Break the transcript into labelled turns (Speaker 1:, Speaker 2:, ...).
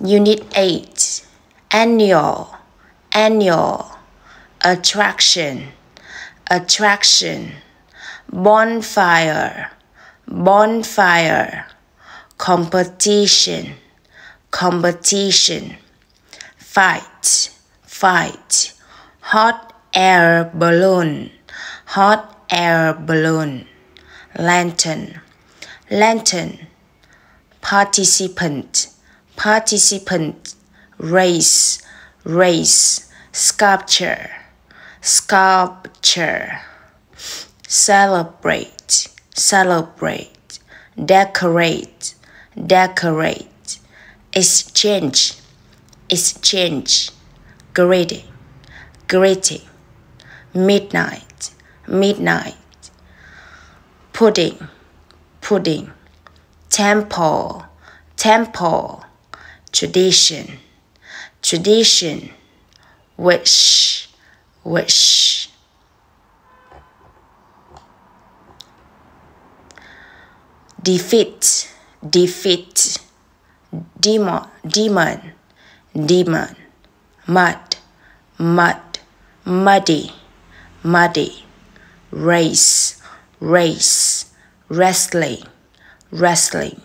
Speaker 1: Unit 8 Annual Annual Attraction Attraction Bonfire Bonfire Competition Competition Fight Fight Hot air balloon Hot air balloon Lantern Lantern Participant participant, race, race, sculpture, sculpture, celebrate, celebrate, decorate, decorate, exchange, exchange, greeting, greeting, midnight, midnight, pudding, pudding, temple, temple, tradition, tradition, wish, wish. Defeat, defeat, demon, demon, demon, mud, mud, muddy, muddy, race, race, wrestling, wrestling.